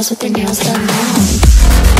girls with their nails.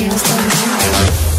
Instagram.